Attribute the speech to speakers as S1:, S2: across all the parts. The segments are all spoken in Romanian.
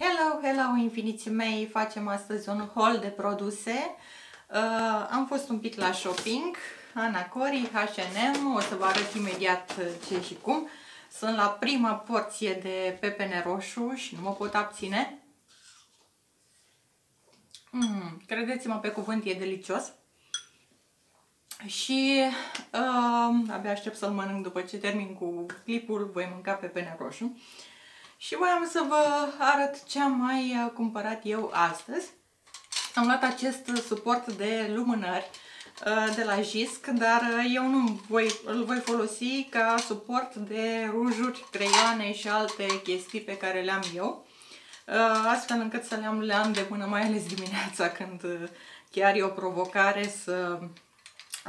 S1: Hello, hello, infiniții mei! Facem astăzi un haul de produse. Uh, am fost un pic la shopping, Ana Cori, H&M, o să vă arăt imediat ce și cum. Sunt la prima porție de pepene roșu și nu mă pot abține. Mm, Credeți-mă pe cuvânt, e delicios. Și uh, abia aștept să-l mănânc după ce termin cu clipul, voi mânca pepene roșu. Uh, și voiam să vă arăt ce am mai uh, cumpărat eu astăzi. Am luat acest suport de lumânări uh, de la Jisc, dar uh, eu nu voi, îl voi folosi ca suport de rujuri, creioane și alte chestii pe care le am eu, astfel încât să le am, le am de mână, mai ales dimineața când chiar e o provocare să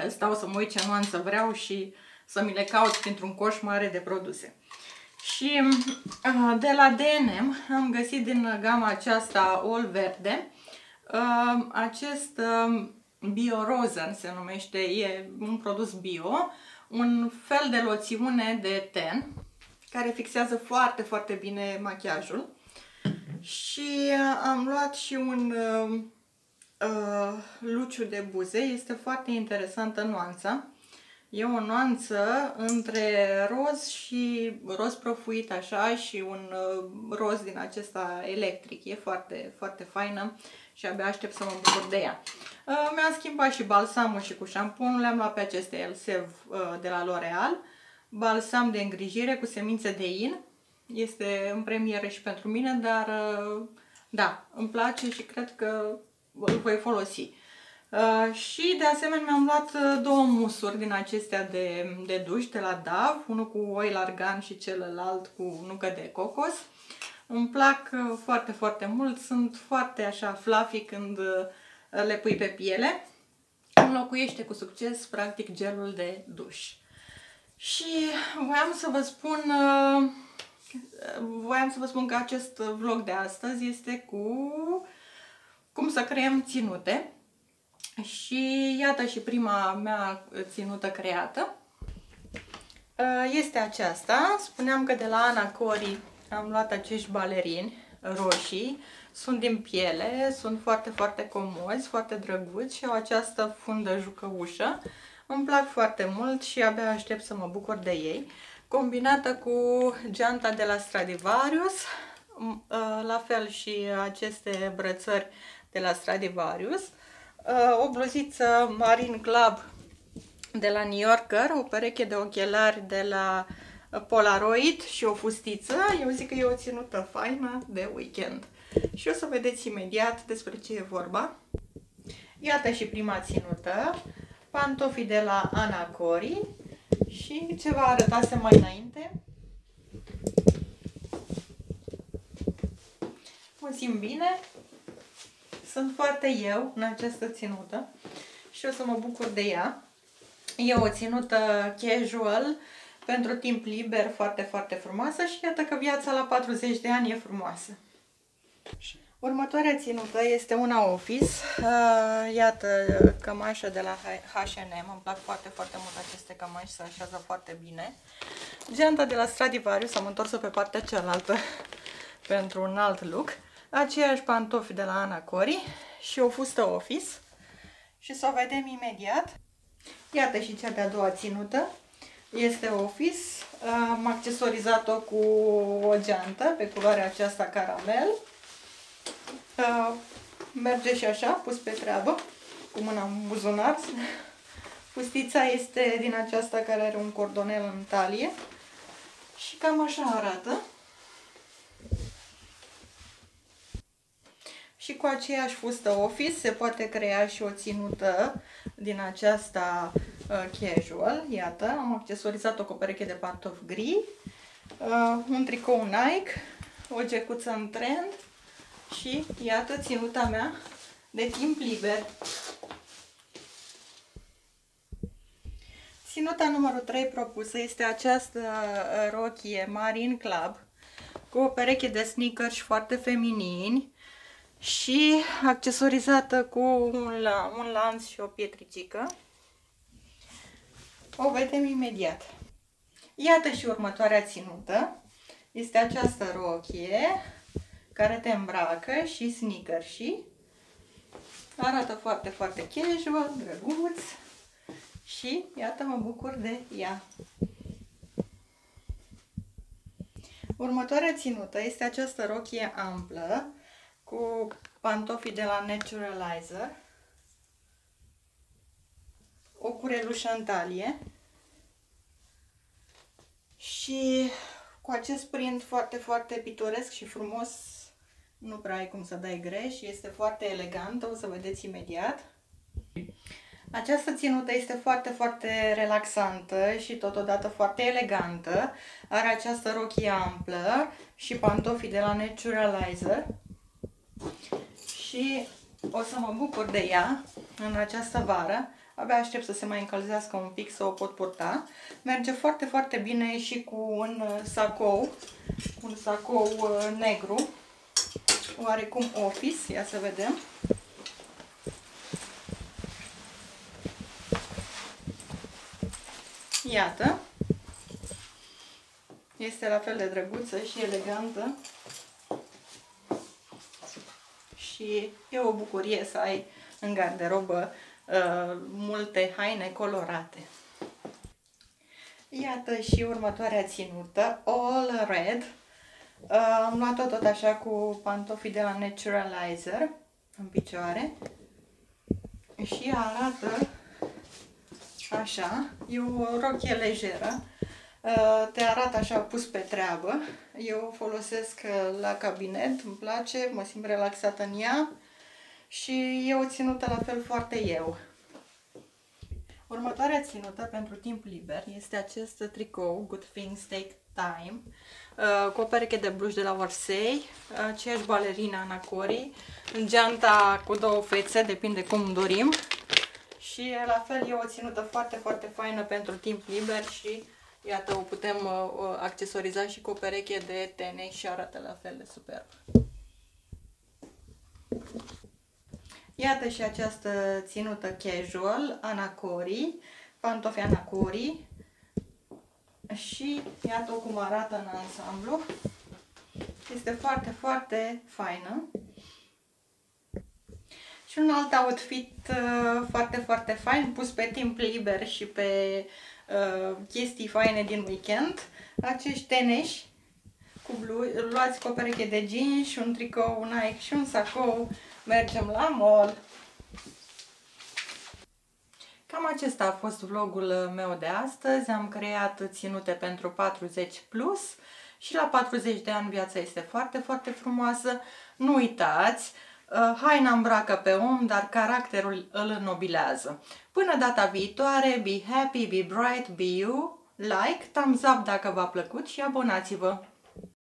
S1: stau să mă uit ce nuanță vreau și să mi le caut printr-un coș mare de produse. Și uh, de la D&M am găsit din gama aceasta All Verde uh, acest uh, Bio Rosen se numește, e un produs bio, un fel de loțiune de ten care fixează foarte, foarte bine machiajul. Și am luat și un uh, uh, luciu de buze, este foarte interesantă nuanța. E o nuanță între roz și roz profuit așa și un uh, roz din acesta electric. E foarte, foarte faină și abia aștept să mă bucur de ea. Uh, mi-am schimbat și balsamul și cu șamponul. Le-am luat pe aceste Elsev uh, de la L'Oreal. Balsam de îngrijire cu semințe de in. Este în premieră și pentru mine, dar da, îmi place și cred că îl voi folosi. Uh, și de asemenea mi-am luat uh, două musuri din acestea de, de duș de la DAV, unul cu oil argan și celălalt cu nucă de cocos. Îmi plac uh, foarte, foarte mult, sunt foarte așa fluffy când le pui pe piele. Înlocuiește cu succes, practic, gelul de duș. Și voiam să vă spun, voiam să vă spun că acest vlog de astăzi este cu cum să creăm ținute. Și iată și prima mea ținută creată. Uh, este aceasta. Spuneam că de la Ana Cori am luat acești balerini roșii. Sunt din piele, sunt foarte, foarte comozi, foarte drăguți și au această fundă jucăușă. Îmi plac foarte mult și abia aștept să mă bucur de ei. Combinată cu geanta de la Stradivarius, uh, la fel și aceste brățări de la Stradivarius. Uh, o bluziță Marine Club de la New Yorker, o pereche de ochelari de la Polaroid și o fustiță. Eu zic că e o ținută faină de weekend. Și o să vedeți imediat despre ce e vorba. Iată și prima ținută, pantofii de la Ana Cori și ce vă arătasem mai înainte. Mă simt bine, sunt foarte eu în această ținută și o să mă bucur de ea. E o ținută casual pentru timp liber, foarte, foarte frumoasă și iată că viața la 40 de ani e frumoasă. Următoarea ținută este una office. Uh, iată cămașă de la H&M. Îmi plac foarte, foarte mult aceste cămăși, se așează foarte bine. Geanta de la Stradivarius, am întors-o pe partea cealaltă pentru un alt look aceiași pantofi de la Ana Cori și o fustă office și să o vedem imediat. Iată și cea de-a doua ținută. Este office. Am accesorizat-o cu o geantă pe culoarea aceasta caramel. Merge și așa, pus pe treabă, cu mâna în buzunar. Fustița este din aceasta care are un cordonel în talie. Și cam așa arată. Și cu aceeași fustă office se poate crea și o ținută din aceasta uh, casual. Iată, am accesorizat-o cu o pereche de pantofi gri, uh, un tricou Nike, o gecuță în trend și iată ținuta mea de timp liber. Ținuta numărul 3 propusă este această uh, rochie Marine Club cu o pereche de sneakers foarte feminini și accesorizată cu un, un lanț și o pietricică. O vedem imediat. Iată și următoarea ținută. Este această rochie care te îmbracă și sneaker și arată foarte, foarte casual, drăguț și iată mă bucur de ea. Următoarea ținută este această rochie amplă cu pantofii de la Naturalizer, o curelușă în talie și cu acest print foarte, foarte pitoresc și frumos, nu prea ai cum să dai greș, este foarte elegantă, o să vedeți imediat. Această ținută este foarte, foarte relaxantă și totodată foarte elegantă. Are această rochie amplă și pantofii de la Naturalizer. Și o să mă bucur de ea în această vară. Abia aștept să se mai încălzească un pic să o pot purta. Merge foarte, foarte bine și cu un sacou, un sacou uh, negru, oarecum office, ia să vedem. Iată. Este la fel de drăguță și elegantă. Și e o bucurie să ai în garderobă uh, multe haine colorate. Iată și următoarea ținută, All Red. Uh, am luat-o tot așa cu pantofii de la Naturalizer în picioare și arată Așa, e o rochie lejeră. Uh, te arată așa pus pe treabă. Eu o folosesc uh, la cabinet, îmi place, mă simt relaxată în ea și e o ținută la fel foarte eu. Următoarea ținută pentru timp liber este acest tricou Good Things Take Time uh, cu o pereche de bluși de la Orsay, aceeași balerina Anacori, în geanta cu două fețe, depinde cum dorim. Și la fel e o ținută foarte, foarte faină pentru timp liber și iată o putem uh, accesoriza și cu o pereche de tene și arată la fel de superb. Iată și această ținută casual, Anacori, pantofi Anacori și iată cum arată în ansamblu. Este foarte, foarte faină. Și un alt outfit uh, foarte, foarte fain, pus pe timp liber și pe uh, chestii faine din weekend. Acești teneși cu blu, luați cu o pereche de jeans și un tricou, un Nike și un sacou. Mergem la mall. Cam acesta a fost vlogul meu de astăzi. Am creat ținute pentru 40 plus și la 40 de ani viața este foarte, foarte frumoasă. Nu uitați, Uh, haina îmbracă pe om, dar caracterul îl înnobilează. Până data viitoare, be happy, be bright, be you, like, thumbs up dacă v-a plăcut și abonați-vă!